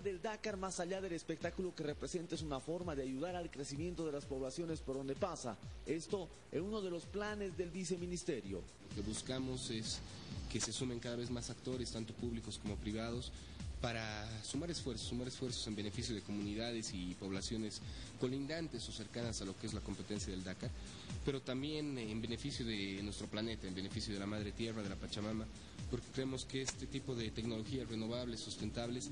del Dakar, más allá del espectáculo que representa, es una forma de ayudar al crecimiento de las poblaciones por donde pasa. Esto es uno de los planes del viceministerio. Lo que buscamos es que se sumen cada vez más actores, tanto públicos como privados, para sumar esfuerzos, sumar esfuerzos en beneficio de comunidades y poblaciones colindantes o cercanas a lo que es la competencia del Dakar, pero también en beneficio de nuestro planeta, en beneficio de la madre tierra, de la Pachamama, porque creemos que este tipo de tecnologías renovables, sustentables,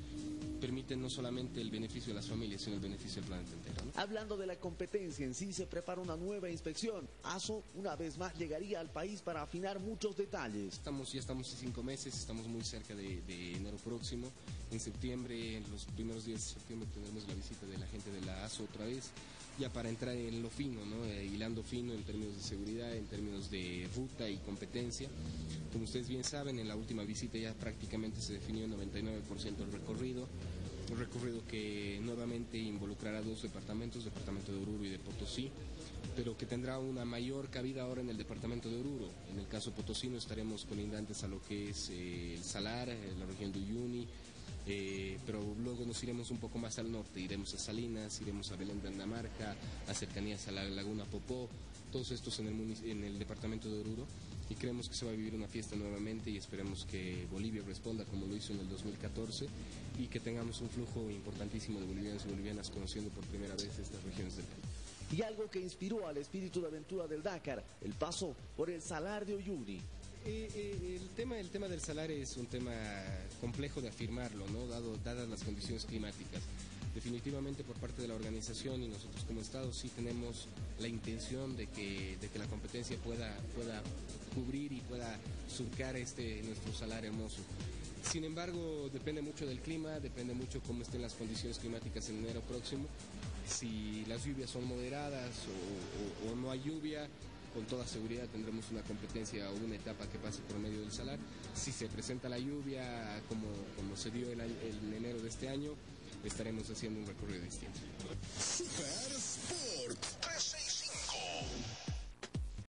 permiten no solamente el beneficio de las familias, sino el beneficio del planeta entero. Hablando de la competencia en sí, se prepara una nueva inspección. ASO, una vez más, llegaría al país para afinar muchos detalles. Estamos, ya estamos en cinco meses, estamos muy cerca de, de enero próximo. En septiembre, en los primeros días de septiembre, tendremos la visita de la gente de la ASO otra vez, ya para entrar en lo fino, ¿no? Eh, hilando fino en términos de seguridad, en términos de ruta y competencia. Como ustedes bien saben, en la última visita ya prácticamente se definió el 99% del recorrido un recorrido que nuevamente involucrará dos departamentos, departamento de Oruro y de Potosí, pero que tendrá una mayor cabida ahora en el departamento de Oruro. En el caso potosino estaremos colindantes a lo que es eh, el Salar, eh, la región de Uyuni, eh, pero luego nos iremos un poco más al norte, iremos a Salinas, iremos a Belén de Andamarca, a cercanías a la laguna Popó, todos estos en el, en el departamento de Oruro y creemos que se va a vivir una fiesta nuevamente y esperemos que Bolivia responda como lo hizo en el 2014 y que tengamos un flujo importantísimo de bolivianos y bolivianas conociendo por primera vez estas regiones del país. Y algo que inspiró al espíritu de aventura del Dakar, el paso por el Salar de Uyuni. Eh, eh, el, tema, el tema del salar es un tema complejo de afirmarlo, ¿no? Dado, dadas las condiciones climáticas. Definitivamente por parte de la organización y nosotros como Estado sí tenemos la intención de que, de que la competencia pueda, pueda cubrir y pueda surcar este, nuestro salar hermoso. Sin embargo, depende mucho del clima, depende mucho cómo estén las condiciones climáticas en enero próximo. Si las lluvias son moderadas o, o no hay lluvia, con toda seguridad tendremos una competencia o una etapa que pase por medio del salar. Si se presenta la lluvia como, como se dio el, el enero de este año, estaremos haciendo un recorrido distinto.